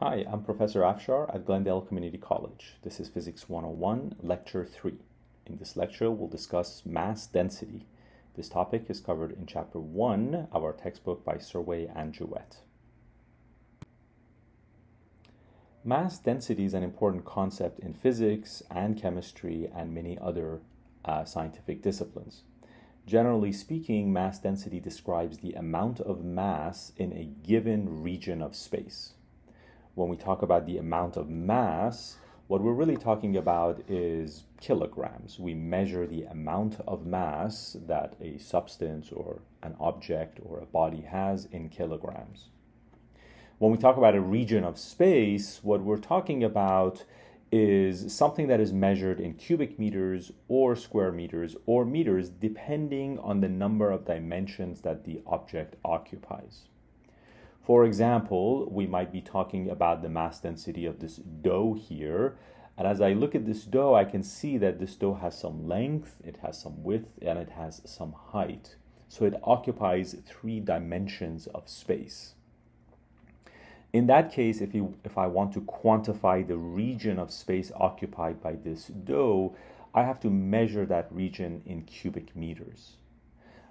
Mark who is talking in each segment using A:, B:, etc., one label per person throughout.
A: Hi, I'm Professor Afshar at Glendale Community College. This is Physics 101, Lecture 3. In this lecture, we'll discuss mass density. This topic is covered in Chapter 1 of our textbook by Serway and Jewett. Mass density is an important concept in physics and chemistry and many other uh, scientific disciplines. Generally speaking, mass density describes the amount of mass in a given region of space when we talk about the amount of mass, what we're really talking about is kilograms. We measure the amount of mass that a substance or an object or a body has in kilograms. When we talk about a region of space, what we're talking about is something that is measured in cubic meters or square meters or meters depending on the number of dimensions that the object occupies. For example, we might be talking about the mass density of this dough here. And as I look at this dough, I can see that this dough has some length, it has some width, and it has some height. So it occupies three dimensions of space. In that case, if, you, if I want to quantify the region of space occupied by this dough, I have to measure that region in cubic meters.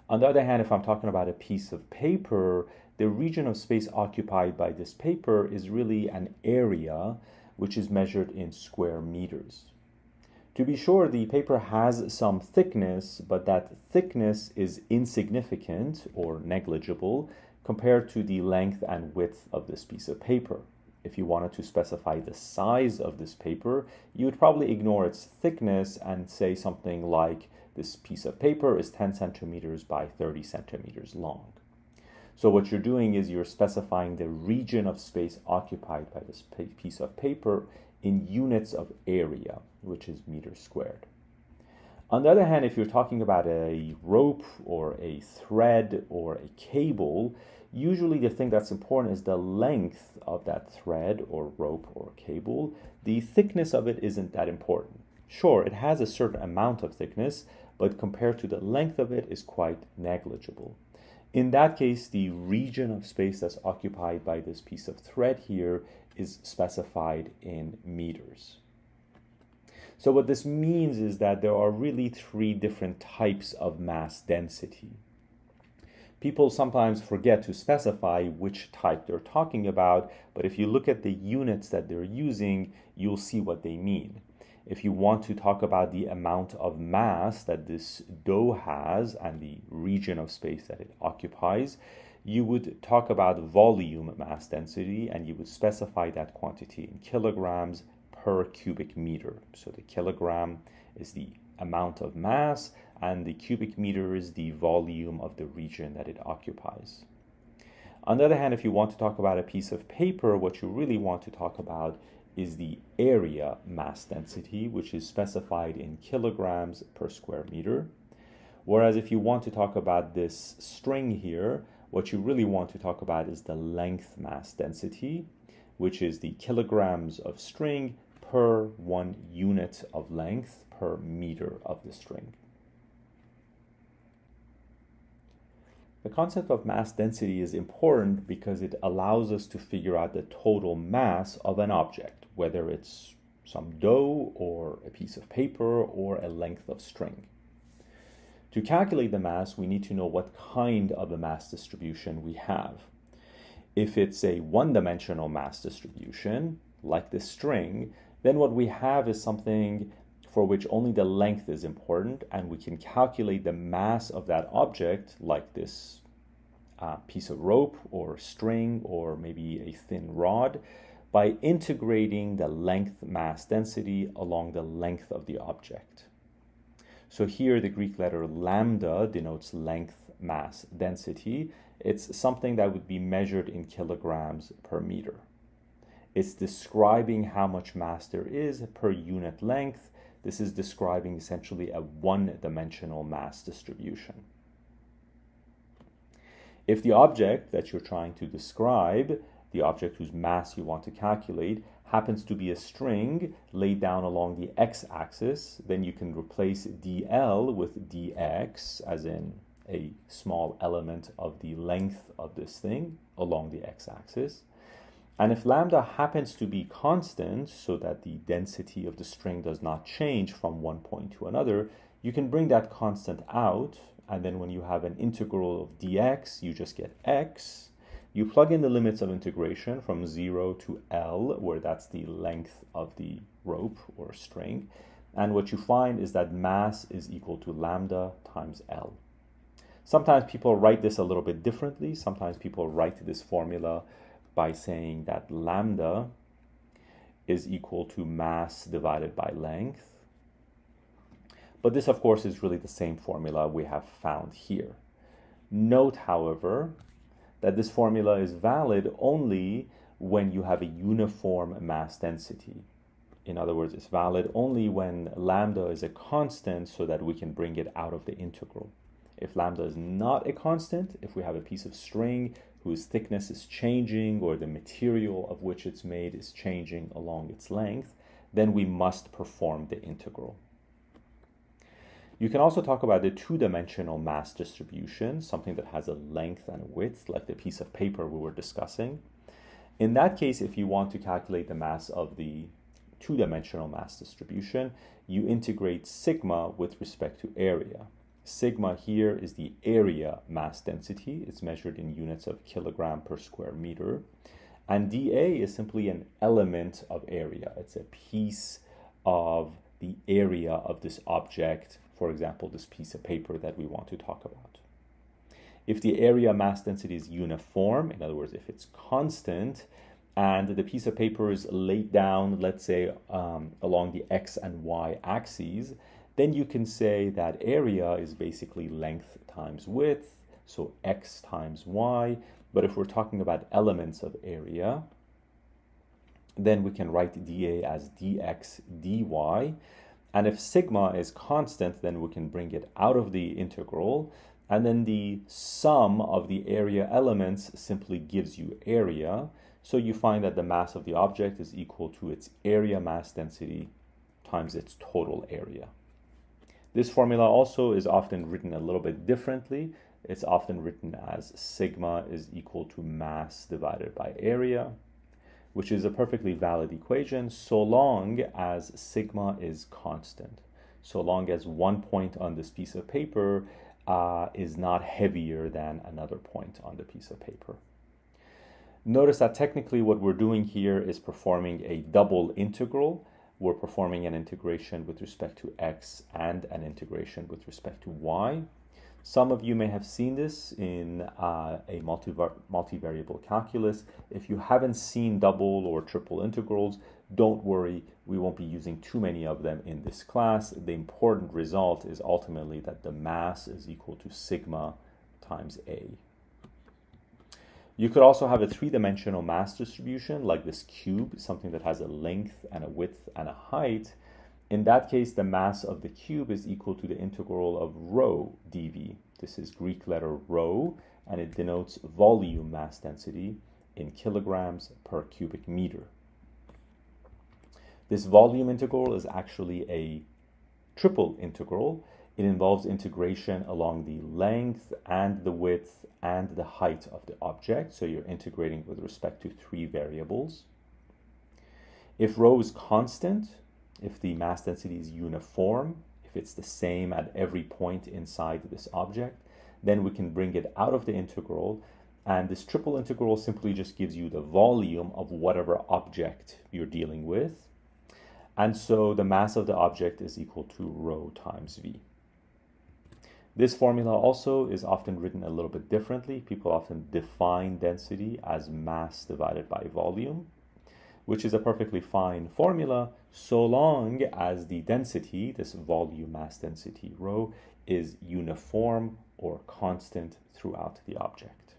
A: On the other hand, if I'm talking about a piece of paper, the region of space occupied by this paper is really an area which is measured in square meters. To be sure, the paper has some thickness, but that thickness is insignificant or negligible compared to the length and width of this piece of paper. If you wanted to specify the size of this paper, you would probably ignore its thickness and say something like this piece of paper is 10 centimeters by 30 centimeters long. So what you're doing is you're specifying the region of space occupied by this piece of paper in units of area, which is meters squared. On the other hand, if you're talking about a rope or a thread or a cable, usually the thing that's important is the length of that thread or rope or cable. The thickness of it isn't that important. Sure, it has a certain amount of thickness, but compared to the length of it is quite negligible. In that case, the region of space that's occupied by this piece of thread here is specified in meters. So what this means is that there are really three different types of mass density. People sometimes forget to specify which type they're talking about, but if you look at the units that they're using, you'll see what they mean if you want to talk about the amount of mass that this dough has and the region of space that it occupies, you would talk about volume mass density and you would specify that quantity in kilograms per cubic meter. So the kilogram is the amount of mass and the cubic meter is the volume of the region that it occupies. On the other hand, if you want to talk about a piece of paper, what you really want to talk about is the area mass density, which is specified in kilograms per square meter. Whereas if you want to talk about this string here, what you really want to talk about is the length mass density, which is the kilograms of string per one unit of length per meter of the string. The concept of mass density is important because it allows us to figure out the total mass of an object, whether it's some dough or a piece of paper or a length of string. To calculate the mass, we need to know what kind of a mass distribution we have. If it's a one-dimensional mass distribution, like the string, then what we have is something for which only the length is important, and we can calculate the mass of that object, like this uh, piece of rope or string or maybe a thin rod, by integrating the length mass density along the length of the object. So here the Greek letter lambda denotes length mass density. It's something that would be measured in kilograms per meter. It's describing how much mass there is per unit length this is describing essentially a one-dimensional mass distribution. If the object that you're trying to describe, the object whose mass you want to calculate, happens to be a string laid down along the x-axis, then you can replace dl with dx, as in a small element of the length of this thing along the x-axis. And if lambda happens to be constant, so that the density of the string does not change from one point to another, you can bring that constant out. And then when you have an integral of dx, you just get x. You plug in the limits of integration from 0 to L, where that's the length of the rope or string. And what you find is that mass is equal to lambda times L. Sometimes people write this a little bit differently. Sometimes people write this formula by saying that lambda is equal to mass divided by length. But this, of course, is really the same formula we have found here. Note, however, that this formula is valid only when you have a uniform mass density. In other words, it's valid only when lambda is a constant so that we can bring it out of the integral. If lambda is not a constant, if we have a piece of string whose thickness is changing or the material of which it's made is changing along its length, then we must perform the integral. You can also talk about the two-dimensional mass distribution, something that has a length and a width, like the piece of paper we were discussing. In that case, if you want to calculate the mass of the two-dimensional mass distribution, you integrate sigma with respect to area. Sigma here is the area mass density. It's measured in units of kilogram per square meter. And dA is simply an element of area. It's a piece of the area of this object, for example, this piece of paper that we want to talk about. If the area mass density is uniform, in other words, if it's constant, and the piece of paper is laid down, let's say, um, along the x and y axes, then you can say that area is basically length times width, so x times y. But if we're talking about elements of area, then we can write dA as dx dy. And if sigma is constant, then we can bring it out of the integral. And then the sum of the area elements simply gives you area. So you find that the mass of the object is equal to its area mass density times its total area. This formula also is often written a little bit differently. It's often written as sigma is equal to mass divided by area, which is a perfectly valid equation so long as sigma is constant. So long as one point on this piece of paper uh, is not heavier than another point on the piece of paper. Notice that technically what we're doing here is performing a double integral we're performing an integration with respect to x and an integration with respect to y. Some of you may have seen this in uh, a multivariable calculus. If you haven't seen double or triple integrals, don't worry, we won't be using too many of them in this class. The important result is ultimately that the mass is equal to sigma times a. You could also have a three-dimensional mass distribution like this cube, something that has a length and a width and a height. In that case, the mass of the cube is equal to the integral of rho dv. This is Greek letter rho, and it denotes volume mass density in kilograms per cubic meter. This volume integral is actually a triple integral. It involves integration along the length and the width and the height of the object. So you're integrating with respect to three variables. If rho is constant, if the mass density is uniform, if it's the same at every point inside this object, then we can bring it out of the integral. And this triple integral simply just gives you the volume of whatever object you're dealing with. And so the mass of the object is equal to rho times v. This formula also is often written a little bit differently. People often define density as mass divided by volume, which is a perfectly fine formula so long as the density, this volume mass density rho, is uniform or constant throughout the object.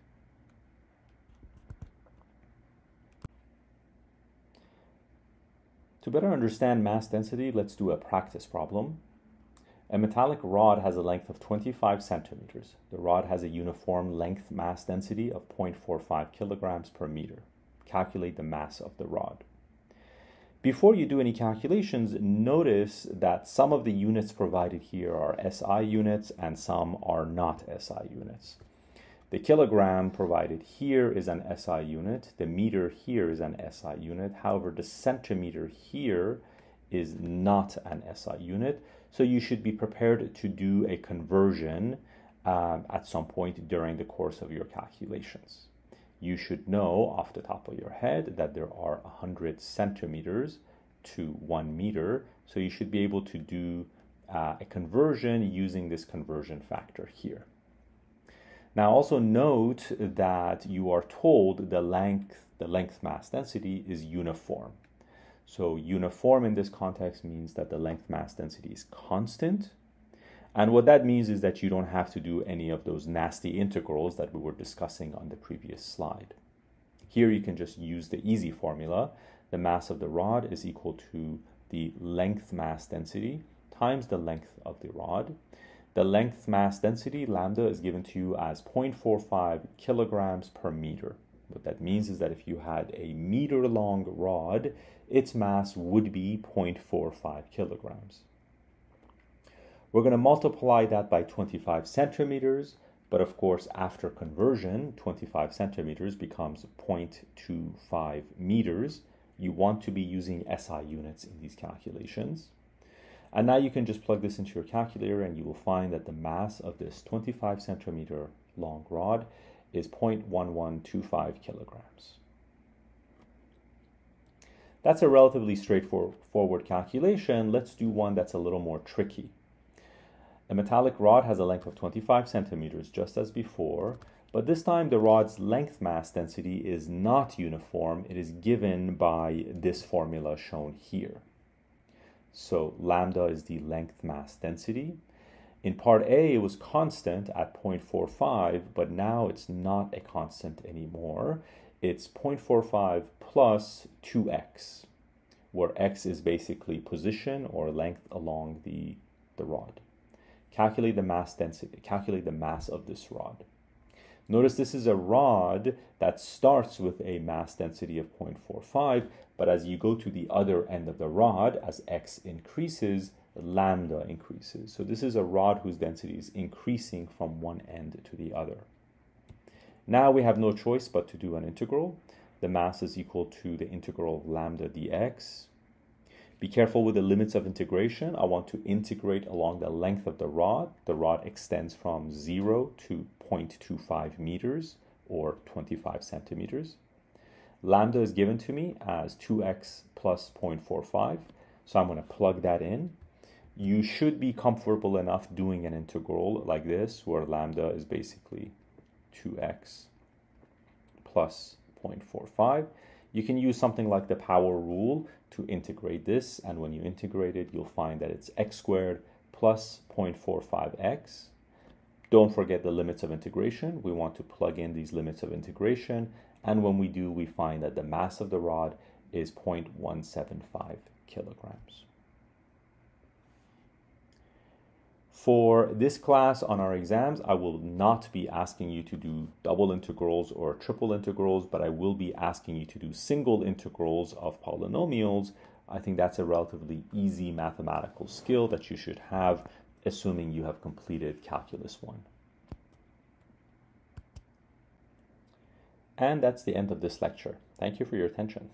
A: To better understand mass density, let's do a practice problem. A metallic rod has a length of 25 centimeters. The rod has a uniform length mass density of 0.45 kilograms per meter. Calculate the mass of the rod. Before you do any calculations, notice that some of the units provided here are SI units and some are not SI units. The kilogram provided here is an SI unit. The meter here is an SI unit. However, the centimeter here is not an SI unit. So you should be prepared to do a conversion um, at some point during the course of your calculations. You should know off the top of your head that there are 100 centimeters to one meter. So you should be able to do uh, a conversion using this conversion factor here. Now also note that you are told the length, the length mass density is uniform. So uniform in this context means that the length mass density is constant. And what that means is that you don't have to do any of those nasty integrals that we were discussing on the previous slide. Here you can just use the easy formula. The mass of the rod is equal to the length mass density times the length of the rod. The length mass density, lambda, is given to you as 0.45 kilograms per meter. What that means is that if you had a meter long rod, its mass would be 0.45 kilograms. We're going to multiply that by 25 centimeters, but of course, after conversion, 25 centimeters becomes 0.25 meters. You want to be using SI units in these calculations. And now you can just plug this into your calculator and you will find that the mass of this 25 centimeter long rod is 0.1125 kilograms. That's a relatively straightforward calculation. Let's do one that's a little more tricky. A metallic rod has a length of 25 centimeters, just as before, but this time the rod's length mass density is not uniform. It is given by this formula shown here. So lambda is the length mass density. In part A, it was constant at 0.45, but now it's not a constant anymore. It's 0.45 plus 2x, where x is basically position or length along the, the rod. Calculate the mass density, calculate the mass of this rod. Notice this is a rod that starts with a mass density of 0.45, but as you go to the other end of the rod, as x increases, lambda increases. So this is a rod whose density is increasing from one end to the other. Now we have no choice but to do an integral. The mass is equal to the integral of lambda dx. Be careful with the limits of integration. I want to integrate along the length of the rod. The rod extends from 0 to 0.25 meters or 25 centimeters. Lambda is given to me as 2x plus 0.45. So I'm going to plug that in you should be comfortable enough doing an integral like this where lambda is basically 2x plus 0.45. You can use something like the power rule to integrate this and when you integrate it you'll find that it's x squared plus 0.45x. Don't forget the limits of integration. We want to plug in these limits of integration and when we do we find that the mass of the rod is 0.175 kilograms. For this class on our exams, I will not be asking you to do double integrals or triple integrals, but I will be asking you to do single integrals of polynomials. I think that's a relatively easy mathematical skill that you should have, assuming you have completed Calculus 1. And that's the end of this lecture. Thank you for your attention.